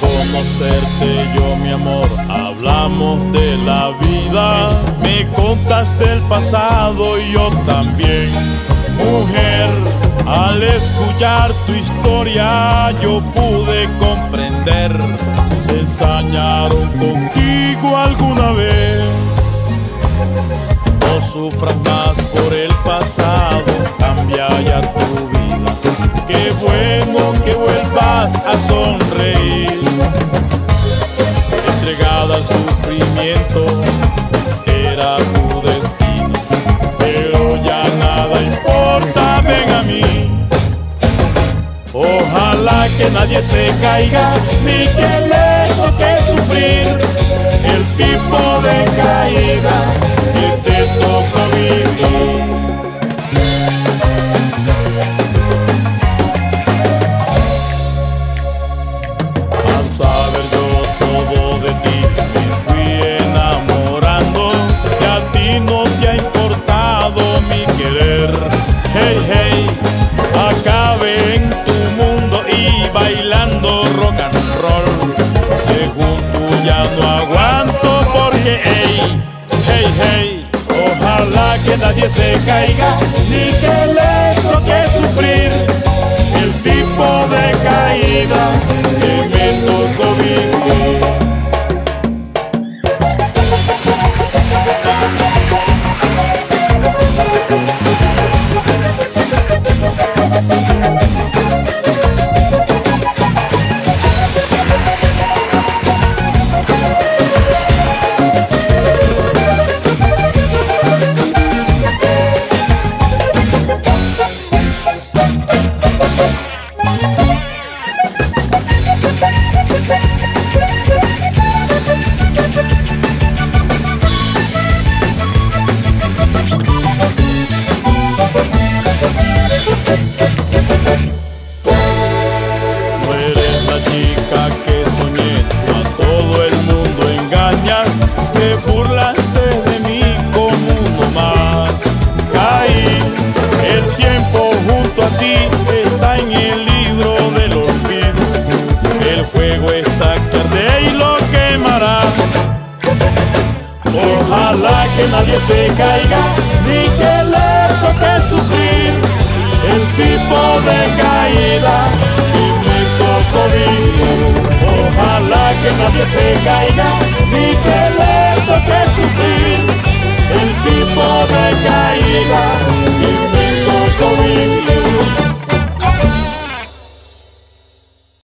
conocerte yo mi amor hablamos de la vida. Me contaste el pasado y yo también. Mujer al escuchar tu historia yo pude comprender. Se ensañaron contigo alguna vez. No sufras más por el pasado cambia ya tu vida. Qué bueno que vuelvas a sonreír era tu destino, pero ya nada importa, ven a mí. Ojalá que nadie se caiga, ni que le toque sufrir rock and roll. Según tú ya no aguanto porque, hey, hey, hey, ojalá que nadie se caiga ni que le toque sufrir fuego está que arde y lo quemará. Ojalá que nadie se caiga ni que le toque sufrir el tipo de caída que me tocó. Ojalá que nadie se caiga ni que le toque sufrir el tipo de caída.